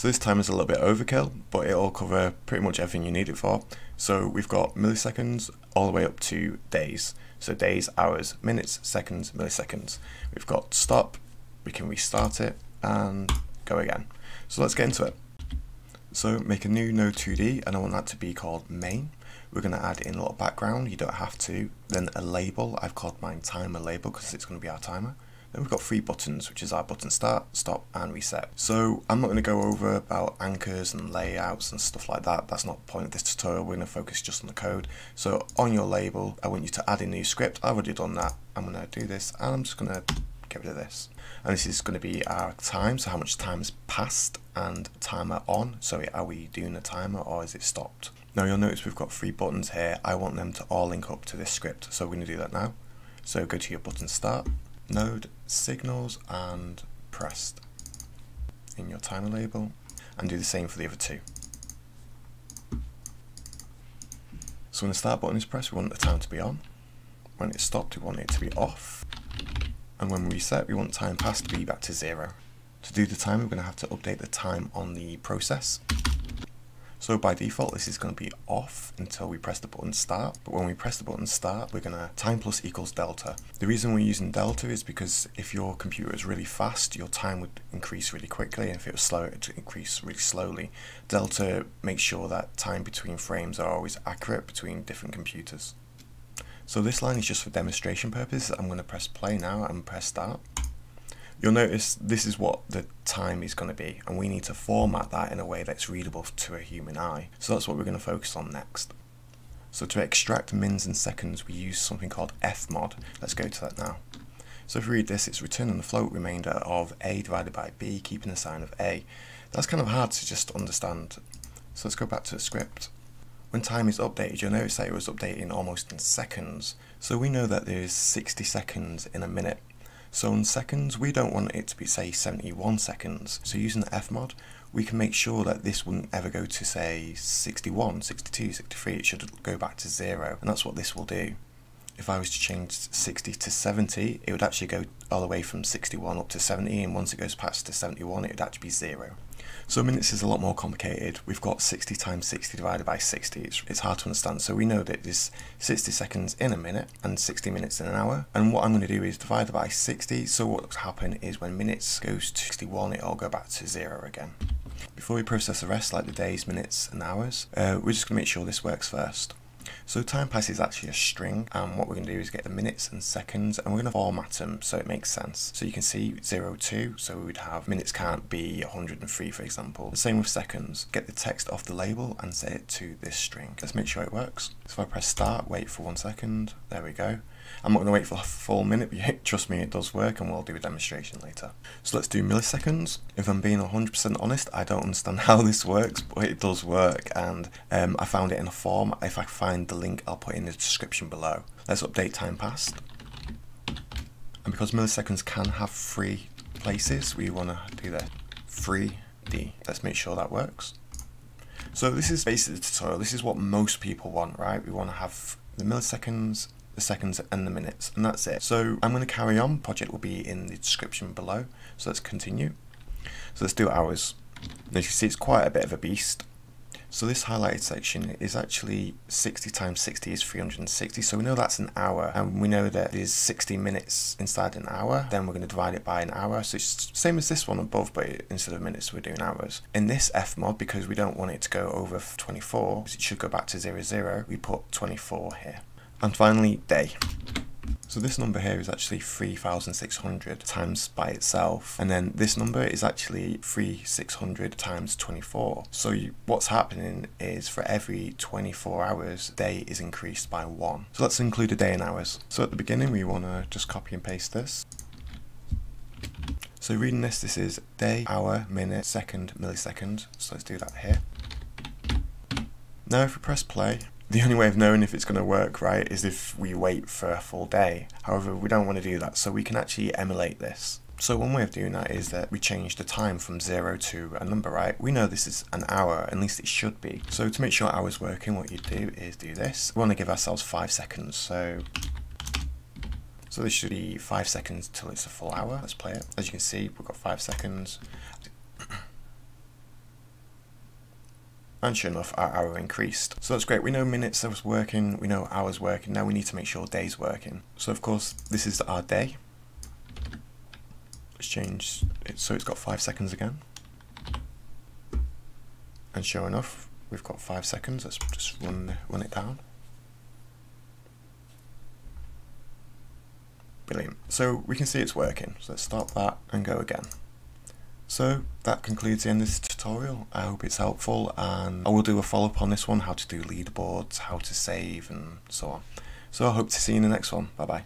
So this time is a little bit overkill, but it'll cover pretty much everything you need it for. So we've got milliseconds all the way up to days. So days, hours, minutes, seconds, milliseconds. We've got stop, we can restart it, and go again. So let's get into it. So make a new node 2D, and I want that to be called main. We're going to add in a little background, you don't have to. Then a label, I've called mine timer label because it's going to be our timer. Then we've got three buttons, which is our button start, stop, and reset. So I'm not going to go over about anchors and layouts and stuff like that. That's not the point of this tutorial. We're going to focus just on the code. So on your label, I want you to add a new script. I've already done that. I'm going to do this, and I'm just going to get rid of this. And this is going to be our time, so how much time has passed, and timer on. So are we doing a timer or is it stopped? Now you'll notice we've got three buttons here. I want them to all link up to this script. So we're going to do that now. So go to your button start, node, signals and pressed in your timer label and do the same for the other two. So when the start button is pressed we want the time to be on, when it's stopped we want it to be off and when we reset we want time passed to be back to zero. To do the time we're going to have to update the time on the process so by default, this is going to be off until we press the button start. But when we press the button start, we're going to time plus equals delta. The reason we're using delta is because if your computer is really fast, your time would increase really quickly. And if it was slow, it would increase really slowly. Delta makes sure that time between frames are always accurate between different computers. So this line is just for demonstration purposes. I'm going to press play now and press start. You'll notice this is what the time is going to be and we need to format that in a way that's readable to a human eye. So that's what we're going to focus on next. So to extract mins and seconds we use something called fmod. Let's go to that now. So if we read this it's returning the float remainder of a divided by b keeping the sign of a. That's kind of hard to just understand. So let's go back to the script. When time is updated, you'll notice that it was updating almost in seconds. So we know that there's 60 seconds in a minute. So in seconds, we don't want it to be say 71 seconds. So using the fmod, we can make sure that this wouldn't ever go to say 61, 62, 63, it should go back to zero. And that's what this will do. If I was to change 60 to 70, it would actually go all the way from 61 up to 70, and once it goes past to 71, it would actually be zero. So minutes is a lot more complicated. We've got 60 times 60 divided by 60. It's, it's hard to understand. So we know that there's 60 seconds in a minute and 60 minutes in an hour. And what I'm going to do is divide by 60. So what will happen is when minutes goes to 61, it'll go back to zero again. Before we process the rest, like the days, minutes and hours, uh, we're just going to make sure this works first. So time pass is actually a string and what we're going to do is get the minutes and seconds and we're going to format them so it makes sense. So you can see 0, 2, so we'd have minutes can't be 103 for example. The same with seconds. Get the text off the label and set it to this string. Let's make sure it works. So if I press start, wait for one second, there we go. I'm not going to wait for a full minute, but trust me, it does work, and we'll do a demonstration later. So let's do milliseconds. If I'm being 100% honest, I don't understand how this works, but it does work, and um, I found it in a form. If I find the link, I'll put in the description below. Let's update time passed. And because milliseconds can have three places, we want to do the 3D. Let's make sure that works. So this is basically the tutorial. This is what most people want, right? We want to have the milliseconds the seconds and the minutes and that's it. So I'm going to carry on, project will be in the description below, so let's continue. So let's do hours. As you see it's quite a bit of a beast. So this highlighted section is actually 60 times 60 is 360, so we know that's an hour, and we know that there's 60 minutes inside an hour, then we're going to divide it by an hour, so it's same as this one above, but instead of minutes we're doing hours. In this fmod, because we don't want it to go over 24, it should go back to 00, 0, we put 24 here. And finally, day. So this number here is actually 3600 times by itself. And then this number is actually 3600 times 24 so you, what's happening is for every 24 hours day is increased by 1 so let's include a day in hours. So at the beginning we want to just copy and paste this. So reading this this is day hour minute second millisecond. So let's do that here. Now if we press play the only way of knowing if it's going to work right is if we wait for a full day. However, we don't want to do that, so we can actually emulate this. So one way of doing that is that we change the time from zero to a number, right? We know this is an hour, at least it should be. So to make sure hour's working, what you do is do this. We want to give ourselves five seconds, so so this should be five seconds till it's a full hour. Let's play it. As you can see, we've got five seconds. And sure enough our hour increased. So that's great, we know minutes that was working, we know hours working, now we need to make sure days working. So of course this is our day. Let's change it so it's got five seconds again. And sure enough, we've got five seconds, let's just run, run it down. Brilliant. So we can see it's working. So let's stop that and go again. So that concludes the end of this tutorial. I hope it's helpful and I will do a follow-up on this one, how to do leaderboards, how to save and so on. So I hope to see you in the next one. Bye bye.